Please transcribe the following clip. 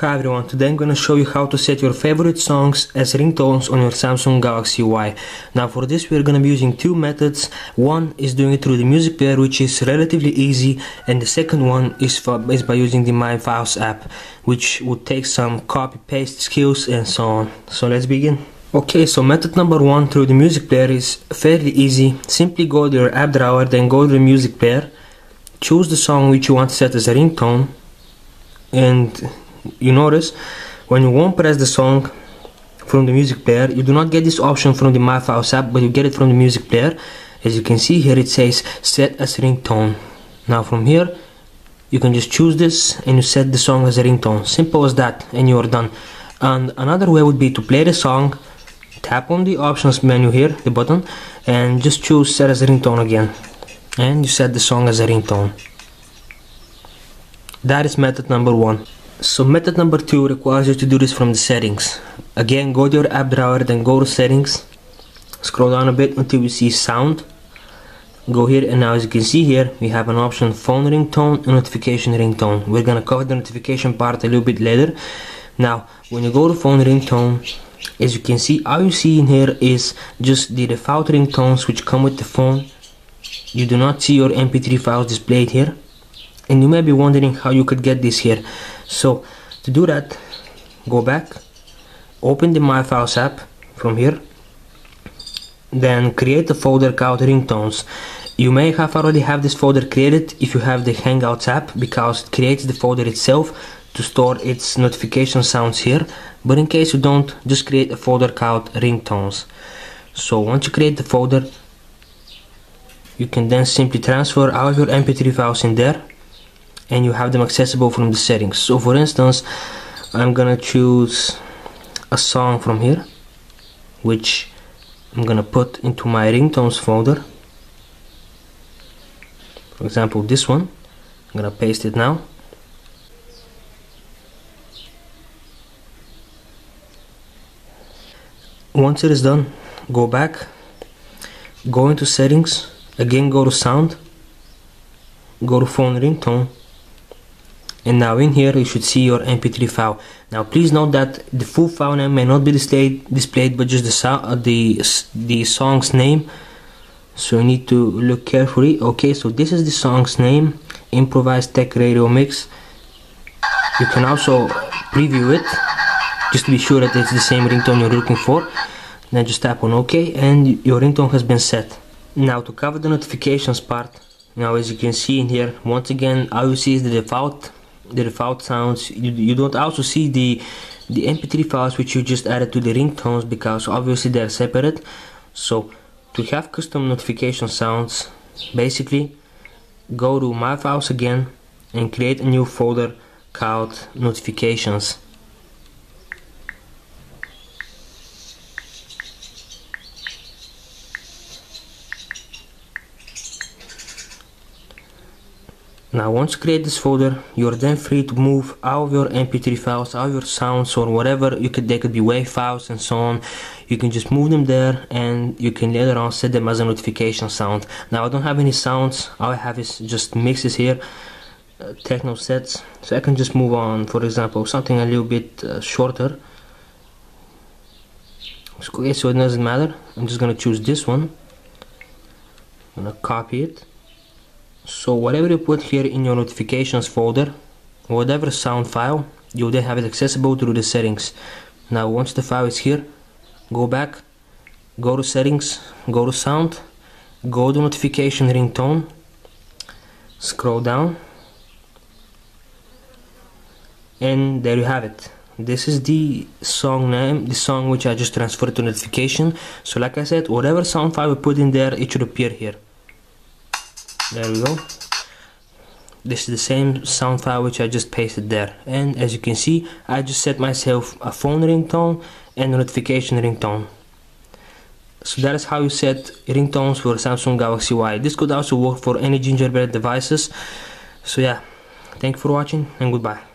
Hi everyone, today I'm gonna show you how to set your favorite songs as ringtones on your Samsung Galaxy Y. Now for this we're gonna be using two methods. One is doing it through the music player which is relatively easy and the second one is, for, is by using the My Files app which would take some copy paste skills and so on. So let's begin. Okay, so method number one through the music player is fairly easy. Simply go to your app drawer then go to the music player. Choose the song which you want to set as a ringtone and you notice when you won't press the song from the music player you do not get this option from the My Files app but you get it from the music player. As you can see here it says set as ringtone. Now from here you can just choose this and you set the song as a ringtone. Simple as that and you are done. And another way would be to play the song tap on the options menu here the button and just choose set as a ringtone again. And you set the song as a ringtone. That is method number one so method number two requires you to do this from the settings. Again, go to your app drawer, then go to settings. Scroll down a bit until you see sound. Go here and now as you can see here, we have an option phone ringtone and notification ringtone. We're gonna cover the notification part a little bit later. Now, when you go to phone ringtone, as you can see, all you see in here is just the default ringtones which come with the phone. You do not see your mp3 files displayed here. And you may be wondering how you could get this here. So to do that go back open the my files app from here then create a folder called ringtones. You may have already have this folder created if you have the hangouts app because it creates the folder itself to store its notification sounds here. But in case you don't just create a folder called ringtones. So once you create the folder you can then simply transfer all your mp3 files in there and you have them accessible from the settings. So for instance I'm gonna choose a song from here which I'm gonna put into my ringtones folder. For example this one. I'm gonna paste it now. Once it is done go back go into settings again go to sound go to phone ringtone and now in here you should see your mp3 file. Now please note that the full file name may not be displayed displayed but just the uh, the the song's name. So you need to look carefully. Okay so this is the song's name improvised tech radio mix. You can also preview it just to be sure that it's the same ringtone you're looking for. Then just tap on ok and your ringtone has been set. Now to cover the notifications part now as you can see in here once again all you see is the default the default sounds you, you don't also see the the mp3 files which you just added to the ringtones because obviously they're separate. So to have custom notification sounds basically go to my files again and create a new folder called notifications Now once you create this folder, you're then free to move all of your mp3 files, all your sounds or whatever, you could, they could be WAV files and so on. You can just move them there and you can later on set them as a notification sound. Now I don't have any sounds, all I have is just mixes here, uh, techno sets. So I can just move on, for example, something a little bit uh, shorter. Okay, so it doesn't matter. I'm just gonna choose this one. I'm gonna copy it so whatever you put here in your notifications folder whatever sound file you then have it accessible through the settings. Now once the file is here go back go to settings go to sound go to notification ringtone scroll down and there you have it. This is the song name the song which I just transferred to notification. So like I said whatever sound file we put in there it should appear here there we go. This is the same sound file which I just pasted there. And as you can see I just set myself a phone ringtone and notification ringtone. So that is how you set ringtones for Samsung Galaxy Y. This could also work for any gingerbread devices. So yeah thank you for watching and goodbye